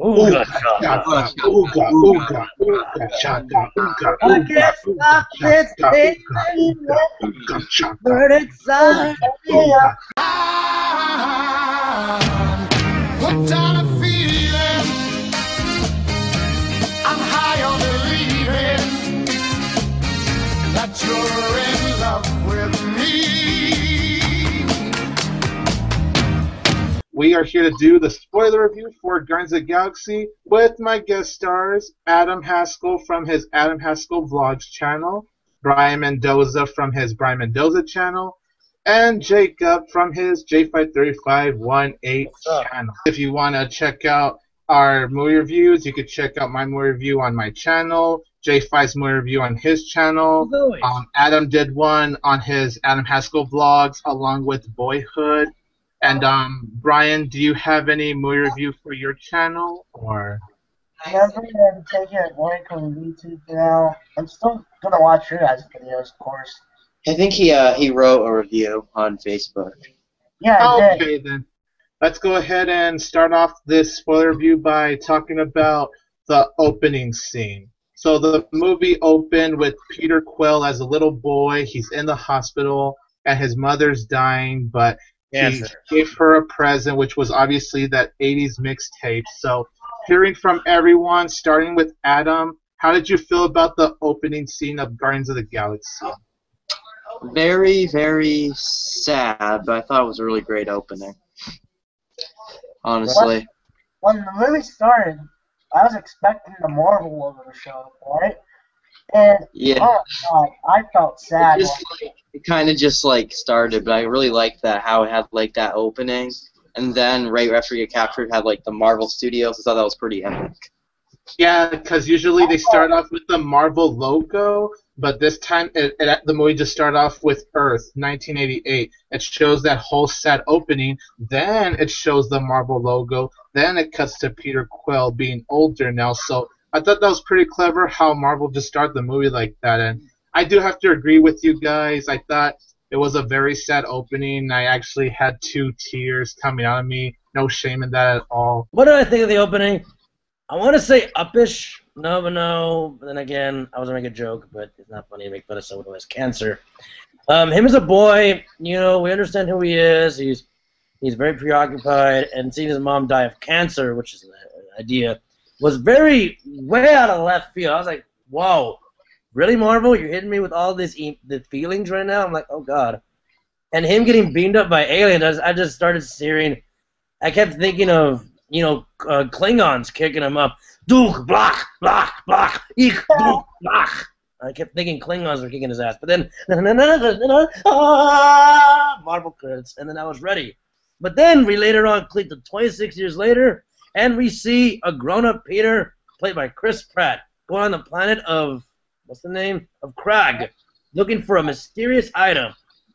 Ooga chaka. Ooga, ooga, ooga, chaka, ooga, I ooga, can't ooga, stop this chaka, ooga, ooga, chaka, Burn inside. We are here to do the spoiler review for Guardians of the Galaxy with my guest stars Adam Haskell from his Adam Haskell Vlogs channel, Brian Mendoza from his Brian Mendoza channel, and Jacob from his J53518 up? channel. If you want to check out our movie reviews, you could check out my movie review on my channel, J5's movie review on his channel. Um, Adam did one on his Adam Haskell vlogs along with Boyhood. And um, Brian, do you have any movie review for your channel or? Never been taking a break from YouTube now. I'm still gonna watch your guys' videos, of course. I think he uh, he wrote a review on Facebook. Yeah, I did. Okay then, let's go ahead and start off this spoiler review by talking about the opening scene. So the movie opened with Peter Quill as a little boy. He's in the hospital and his mother's dying, but Cancer. He gave her a present, which was obviously that 80s mixtape. So, hearing from everyone, starting with Adam, how did you feel about the opening scene of Guardians of the Galaxy? Very very sad, but I thought it was a really great opening. Honestly, When the movie started, I was expecting the Marvel logo to show up, right? And yeah. oh god, I felt sad. It like it kind of just like started, but I really liked that how it had like that opening, and then right after you get captured had like the Marvel Studios. I thought that was pretty epic. Yeah, because usually they oh, start off with the Marvel logo, but this time it, it, the movie just started off with Earth, 1988. It shows that whole set opening, then it shows the Marvel logo, then it cuts to Peter Quill being older now. So I thought that was pretty clever how Marvel just started the movie like that. And I do have to agree with you guys. I thought it was a very sad opening. I actually had two tears coming out of me. No shame in that at all. What did I think of the opening? I want to say uppish. No, but no. But then again, I was gonna make a joke, but it's not funny to make fun of someone who has cancer. Um, him as a boy, you know, we understand who he is. He's he's very preoccupied, and seeing his mom die of cancer, which is an idea, was very way out of left field. I was like, whoa, really, Marvel? You're hitting me with all this e- the feelings right now? I'm like, oh god. And him getting beamed up by aliens, I just, I just started searing. I kept thinking of you know uh, Klingons kicking him up. Duke, block, block, block, ich, Duke, block. I kept thinking Klingons were kicking his ass, but then ah, Marvel credits, and then I was ready. But then we later on clicked to 26 years later, and we see a grown-up Peter, played by Chris Pratt, going on the planet of what's the name of Krag, looking for a mysterious item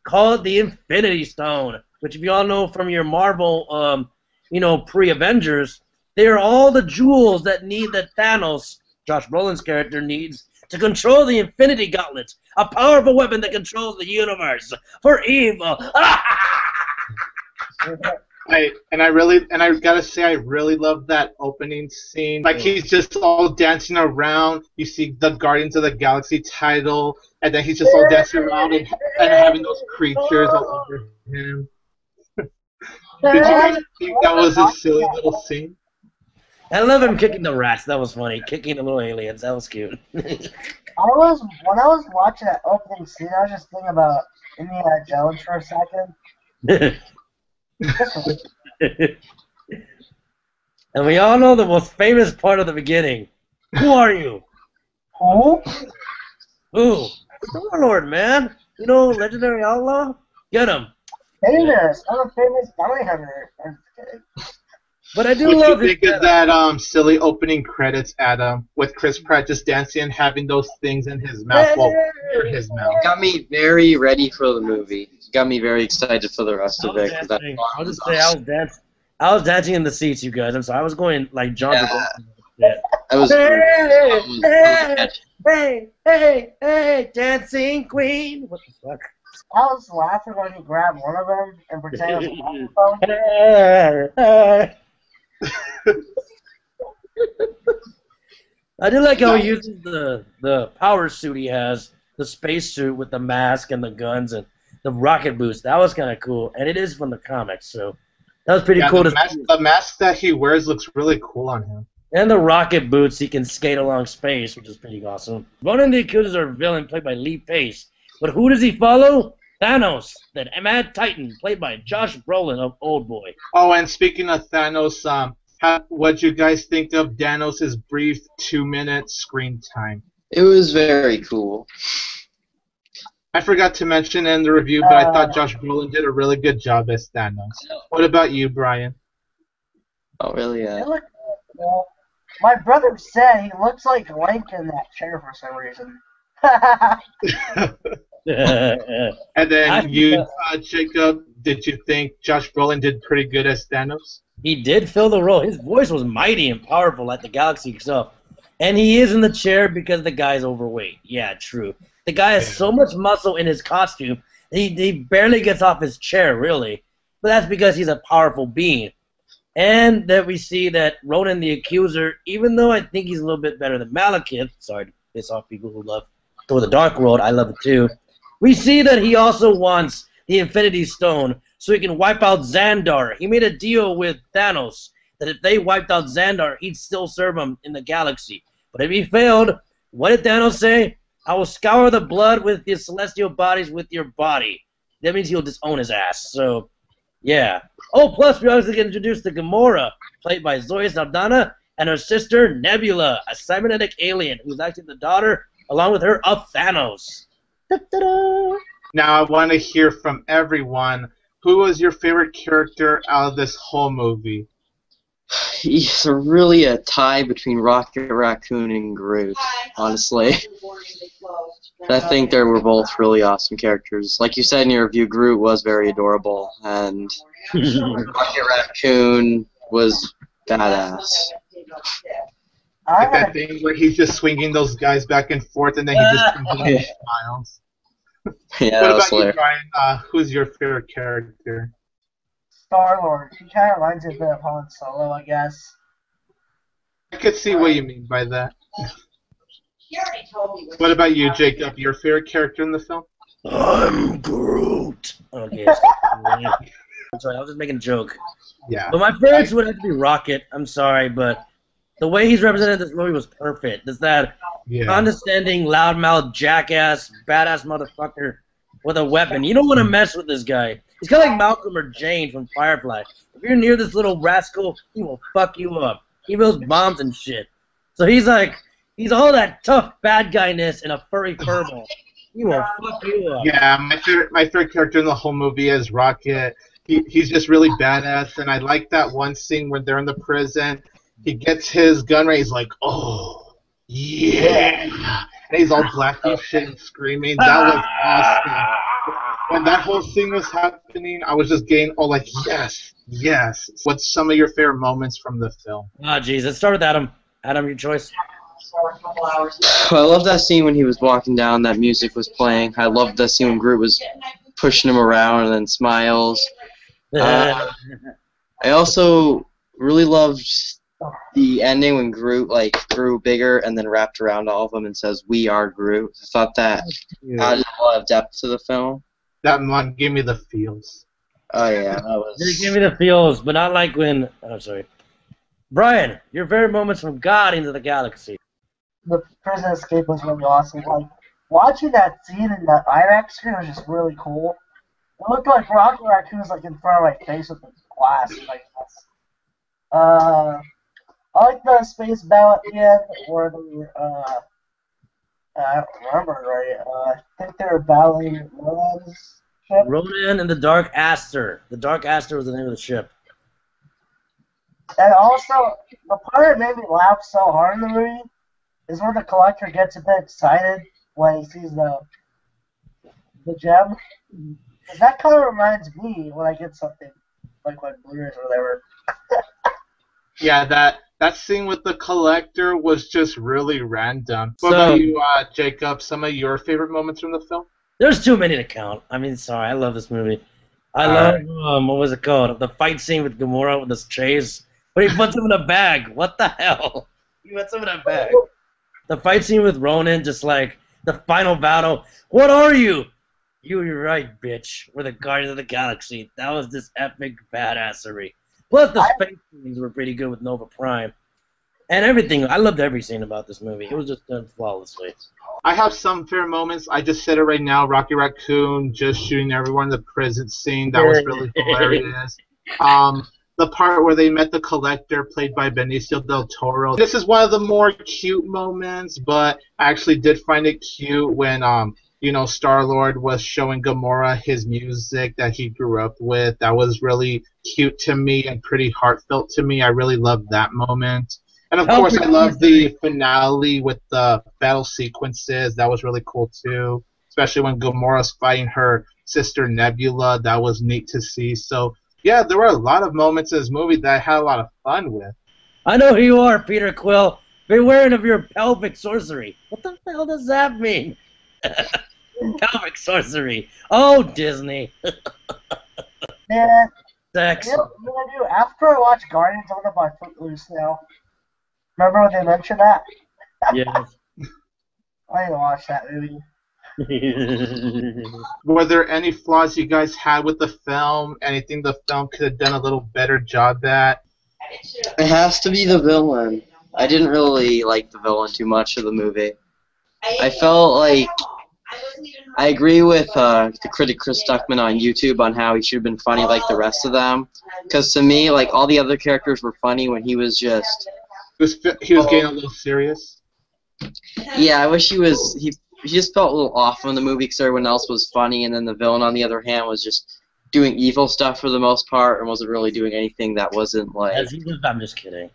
called the Infinity Stone, which if you all know from your Marvel, um, you know, pre-Avengers, they are all the jewels that need that Thanos, Josh Brolin's character, needs to control the Infinity Gauntlet, a powerful weapon that controls the universe for evil. I and I really and I gotta say I really love that opening scene. Like he's just all dancing around. You see the Guardians of the Galaxy title, and then he's just all dancing around and, and having those creatures all over him. Did you guys think that was a silly little scene? I love him kicking the rats. That was funny. Kicking the little aliens. That was cute. I was when I was watching that opening scene, I was just thinking about Indiana Jones for a second. and we all know the most famous part of the beginning. Who are you? Who? Who? Star Lord, man. You know, legendary outlaw. Get him. Famous. I'm a famous bounty hunter. I'm. But I do What love you think of that um silly opening credits, Adam, with Chris Pratt just dancing and having those things in his mouth while near his mouth? Got me very ready for the movie. Got me very excited for the rest of it. it. 'cause that dancing. song I'll was just say I was dancing. I was dancing in the seats, you guys. I'm sorry. I was going like John Yeah. Travolta. Yeah. I was, Hey, I was- hey, hey, hey, hey, dancing queen. What the fuck? I was laughing when he grabbed one of them and pretended it was a microphone. I did like how he uses the the power suit he has, the space suit with the mask and the guns and the rocket boost. That was kind of cool, and it is from the comics, so that was pretty Yeah, cool the, to mask, see. the mask that he wears looks really cool on him. And the rocket boots, he can skate along space, which is pretty awesome. Ronan the Accuser, is our villain, played by Lee Pace. But who does he follow? Thanos, that Mad Titan, played by Josh Brolin of Old Boy. Oh, and speaking of Thanos, um, how, what'd you guys think of Thanos' brief two-minute screen time? It was very cool. I forgot to mention in the review, but I Uh, thought Josh Brolin did a really good job as Thanos. What about you, Brian? Oh, really? It Yeah. looked cool. My brother said he looks like Link in that chair for some reason. And then you, uh, Jacob, did you think Josh Brolin did pretty good as Thanos? he did fill the role. His voice was mighty and powerful at the galaxy itself. And he is in the chair because the guy's overweight. Yeah, true. The guy has so much muscle in his costume, he, he barely gets off his chair, really. But that's because he's a powerful being. And that we see that Ronan the Accuser, even though I think he's a little bit better than Malekith, sorry to piss off people who love Thor the Dark World, I love it too. We see that he also wants the Infinity Stone so he can wipe out Xandar. He made a deal with Thanos that if they wiped out Xandar, he'd still serve him in the galaxy. But if he failed, what did Thanos say? I will scour the blood with the celestial bodies with your body. That means he'll disown his ass. So, yeah. Oh, plus we also get introduced to Gamora, played by Zoe Saldana, and her sister Nebula, a cybernetic alien who's actually the daughter, along with her, of Thanos. Da-da-da. Now I want to hear from everyone. Who was your favorite character out of this whole movie? He's really a tie between Rocket Raccoon and Groot, honestly. I think they were both really awesome characters. Like you said in your review, Groot was very adorable, and Rocket Raccoon was badass. I Like that had thing where he's just swinging those guys back and forth, and then he just smiles. Yeah, what about you. Brian? Uh, who's your favorite character? Star Lord. He kind of reminds me a bit of Han Solo, I guess. I could see what you mean by that. What about you, Jacob? Your favorite character in the film? I'm Groot. Okay. I'm sorry, I was just making a joke. Yeah. But my favorites would have to be Rocket. I'm sorry, but the way he's represented in this movie was perfect. It's that Yeah. condescending, loudmouth, jackass, badass motherfucker with a weapon. You don't want to mess with this guy. He's kind of like Malcolm or Jane from Firefly. If you're near this little rascal, he will fuck you up. He builds bombs and shit. So he's like, he's all that tough bad guyness in a furry furball. He will fuck you up. Yeah, my favorite, my favorite character in the whole movie is Rocket. He, he's just really badass, and I like that one scene when they're in the prison. He gets his gun ready. He's like, "Oh, yeah!" And he's all black and shit and screaming. That was awesome. When that whole thing was happening, I was just getting all like, "Yes, yes." What's some of your favorite moments from the film? Ah, jeez. Let's start with Adam. Adam, your choice. I love that scene when he was walking down, that music was playing. I loved that scene when Groot was pushing him around and then smiles. Uh, I also really loved the ending when Groot like grew bigger and then wrapped around all of them and says, "We are Groot." I thought that added a lot of depth to the film. That one gave me the feels. Oh yeah, that They was. give me the feels, but not like when. I'm sorry. Brian, your very moments from God into the Galaxy. The prison escape was really awesome. Like watching that scene in the IMAX screen was just really cool. It looked like Rocket Raccoon was like in front of my face with the glass. Like. Uh, I like the space battle at the end where they uh, I don't remember right. Uh, I think they were battling Ronan's ship. Ronan and the Dark Aster. The Dark Aster was the name of the ship. And also, the part that made me laugh so hard in the movie is when the collector gets a bit excited when he sees the the gem. that kind of reminds me when I get something like like Blu-rays or whatever. Yeah, that that scene with the collector was just really random. What So- about you, uh, Jacob? Some of your favorite moments from the film? There's too many to count. I mean, sorry, I love this movie. I All love um, what was it called? The fight scene with Gamora with this chase, where he puts him in a bag. What the hell? He puts him in a bag. The fight scene with Ronan, just like the final battle. What are you? You're right, bitch. We're the Guardians of the Galaxy. That was this epic badassery. Plus, the space scenes were pretty good with Nova Prime. And everything. I loved every scene about this movie. It was just done flawlessly. I have some fair moments. I just said it right now. Rocky Raccoon just shooting everyone in the prison scene. That was really hilarious. Um, the part where they met the collector, played by Benicio del Toro. This is one of the more cute moments, but I actually did find it cute when um, you know, Star Lord was showing Gamora his music that he grew up with. That was really cute to me and pretty heartfelt to me. I really loved that moment. And of How course, I love the finale with the battle sequences. That was really cool too. Especially when Gamora's fighting her sister Nebula. That was neat to see. So, yeah, there were a lot of moments in this movie that I had a lot of fun with. I know who you are, Peter Quill. Beware of your pelvic sorcery. What the hell does that mean? pelvic sorcery. Oh, Disney. Man, Sex. you know, you know what After I watch Guardians, I'm gonna buy Footloose now. Remember when they mentioned that? Yes. I didn't watch that movie. Were there any flaws you guys had with the film? Anything the film could have done a little better job at? It has to be the villain. I didn't really like the villain too much of the movie. I felt like I agree with uh, the critic Chris Stuckmann on YouTube on how he should have been funny like the rest of them. Because to me, like all the other characters were funny when he was just. He was, he was getting a little serious. Yeah, I wish he was. He he just felt a little off in the movie because everyone else was funny, and then the villain on the other hand was just doing evil stuff for the most part and wasn't really doing anything that wasn't like. As he was- I'm just kidding.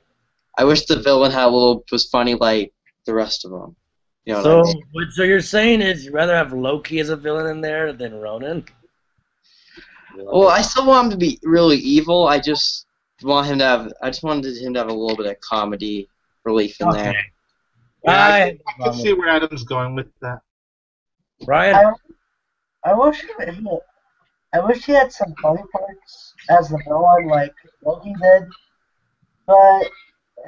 I wish the villain had a little was funny like the rest of them. You know what So, I mean? so you're saying is you'd rather have Loki as a villain in there than Ronan? Well, I still want him to be really evil. I just want him to have. I just wanted him to have a little bit of comedy relief in there. Yeah, I, I, can- I can see where Adam's going with that. Ryan. I, I wish he, he, I wish he had some funny parts as the villain, like Loki did. But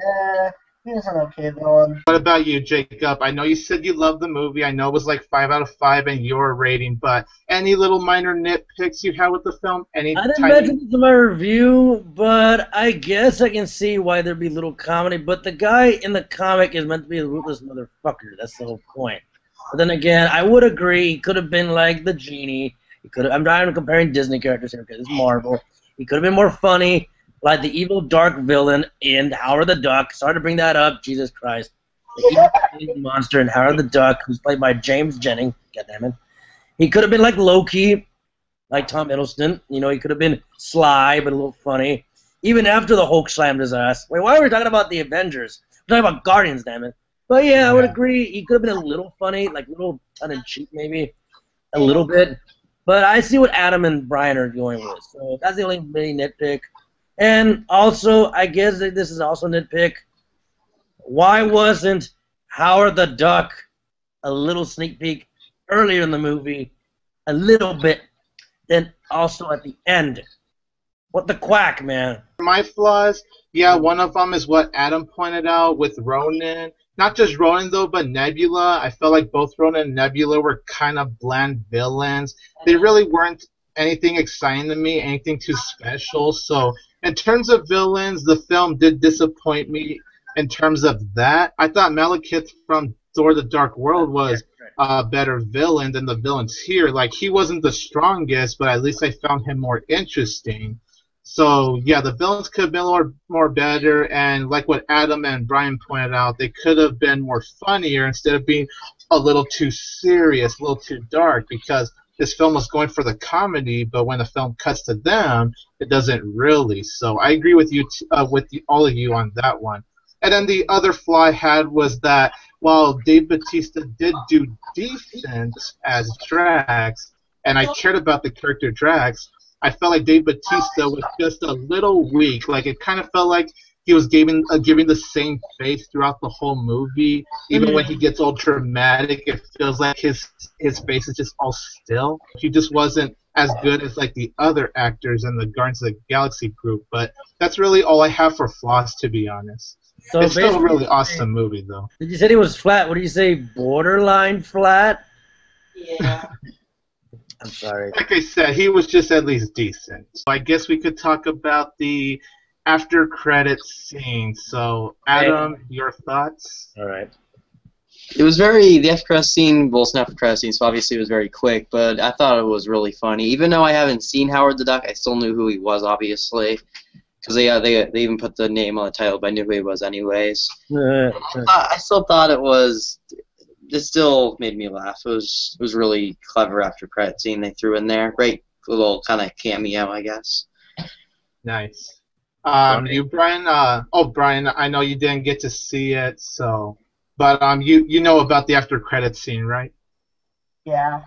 uh, he was an okay villain. What about you, Jacob? I know you said you loved the movie. I know it was like five out of five in your rating, but any little minor nitpicks you had with the film? Any I didn't tiny- mention this in my review, but I guess I can see why there'd be little comedy. But the guy in the comic is meant to be a ruthless motherfucker. That's the whole point. But then again, I would agree he could have been like the genie. He could have. I'm not even comparing Disney characters here because it's Marvel. He could have been more funny, like the evil dark villain in Howard the Duck. Sorry to bring that up, Jesus Christ. The evil monster in Howard the Duck, who's played by James Jennings. God damn it. He could have been like Loki, like Tom Hiddleston. You know, he could have been sly but a little funny. Even after the Hulk slammed his ass. Wait, why are we talking about the Avengers? We're talking about Guardians, damn it. But yeah, I would Yeah. agree. He could have been a little funny, like a little tongue in cheek, maybe a little bit. But I see what Adam and Brian are going with. So that's the only really nitpick. And also, I guess this is also nitpick. Why wasn't Howard the Duck a little sneak peek earlier in the movie, a little bit, then also at the end? What the quack, man? my flaws, yeah, one of them is what Adam pointed out with Ronan. Not just Ronan though, but Nebula. I felt like both Ronan and Nebula were kind of bland villains. They really weren't anything exciting to me, anything too special. So, in terms of villains, the film did disappoint me. In terms of that, I thought Malekith from Thor: The Dark World was a better villain than the villains here. Like he wasn't the strongest, but at least I found him more interesting. So yeah, the villains could have been more more better, and like what Adam and Brian pointed out, they could have been more funnier instead of being a little too serious, a little too dark. Because this film was going for the comedy, but when the film cuts to them, it doesn't really. So I agree with you, t- uh, with the, all of you on that one. And then the other flaw I had was that while Dave Bautista did do decent as Drax, and I cared about the character Drax, I felt like Dave Bautista was just a little weak. Like it kind of felt like he was giving uh, giving the same face throughout the whole movie. Even when he gets all dramatic, it feels like his his face is just all still. He just wasn't as good as like the other actors in the Guardians of the Galaxy group. But that's really all I have for flaws, to be honest. So it's still a really awesome movie, though. Did you say it was flat? What do you say? Borderline flat? Yeah. I'm sorry. Like I said, he was just at least decent. So I guess we could talk about the after credits scene. So, Adam, your thoughts? All right. It was very the F credit scene. Well, it's not the credit scene, so obviously it was very quick. But I thought it was really funny. Even though I haven't seen Howard the Duck, I still knew who he was, obviously, because they uh, they they even put the name on the title, but I knew who he was anyways. Uh, I I still thought it was. It still made me laugh. It was it was really clever after credit scene they threw in there. Great little kind of cameo, I guess. Nice. Um, you, Brian. Uh, oh, Brian, I know you didn't get to see it, so, but um, you you know about the after credit scene, right? Yeah.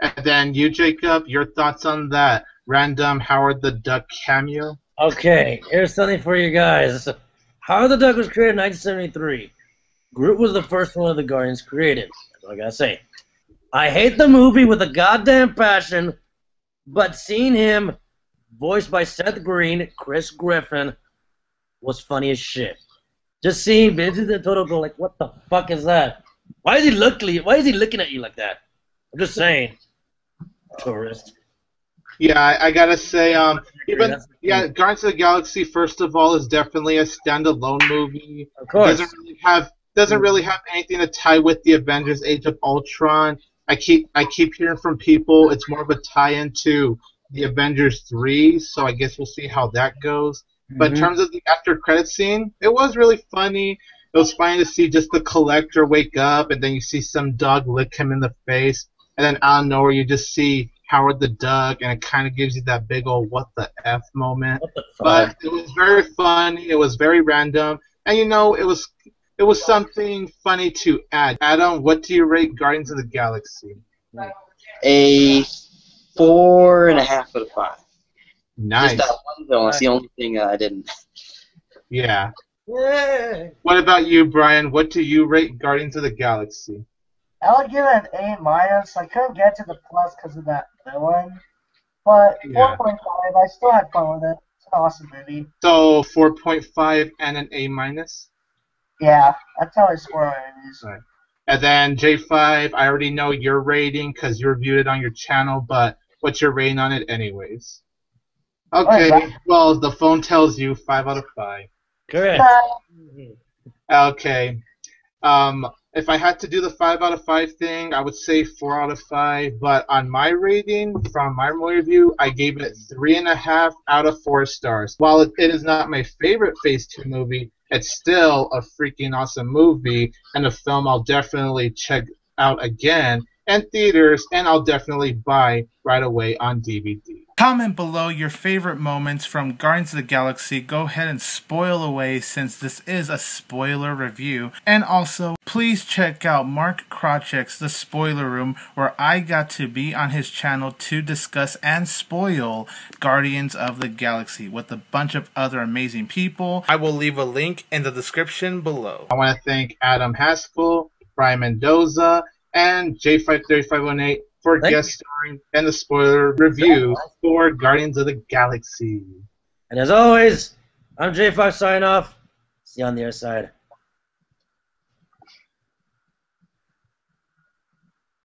And then you, Jacob, your thoughts on that random Howard the Duck cameo? Okay, here's something for you guys. Howard the Duck was created in 1973. Groot was the first one of the Guardians created. That's all I gotta say. I hate the movie with a goddamn passion, but seeing him, voiced by Seth Green, Chris Griffin, was funny as shit. Just seeing Vince the Total go like, what the fuck is that? Why is he looking? Why is he looking at you like that? I'm just saying. Tourist. Yeah, I, I gotta say, um, even yeah, Guardians of the Galaxy, first of all, is definitely a standalone movie. Of course. doesn't really have doesn't really have anything to tie with the Avengers: Age of Ultron. I keep I keep hearing from people it's more of a tie-in to the Avengers three, so I guess we'll see how that goes. But in Mhm. terms of the after credit scene, it was really funny. It was funny to see just the collector wake up, and then you see some dog lick him in the face, and then out of nowhere you just see Howard the Duck, and it kind of gives you that big old what the f moment. What the? But it was very funny. It was very random, and you know, it was it was something funny to add. Adam, what do you rate Guardians of the Galaxy? A four and a half out of five. Nice. Just that one villain. That's the only thing uh, I didn't. Yeah. Yeah. What about you, Brian? What do you rate Guardians of the Galaxy? I would give it an A minus. I couldn't get to the plus because of that villain. But Yeah. 4.5, I still had fun with it. It's an awesome movie. So 4.5 and an A minus. Yeah, that's how I score my movies. Right. And then J5, I already know your rating because you reviewed it on your channel, but what's your rating on it anyways? Okay, Alright. well, the phone tells you 5 out of 5. Correct. Okay. Um, if I had to do the 5 out of 5 thing, I would say 4 out of 5, but on my rating, from my movie review, I gave it 3.5 out of 4 stars. While it, it is not my favorite Phase 2 movie, it's still a freaking awesome movie and a film I'll definitely check out again in theaters and I'll definitely buy right away on DVD. Comment below your favorite moments from Guardians of the Galaxy. Go ahead and spoil away since this is a spoiler review. And also, please check out Mark Krawczyk's The Spoiler Room, where I got to be on his channel to discuss and spoil Guardians of the Galaxy with a bunch of other amazing people. I will leave a link in the description below. I want to thank Adam Haskell, Brian Mendoza, and J53518 for Thank guest starring in the spoiler review for Guardians of the Galaxy. And as always, I'm J5 signing off. See you on the other side.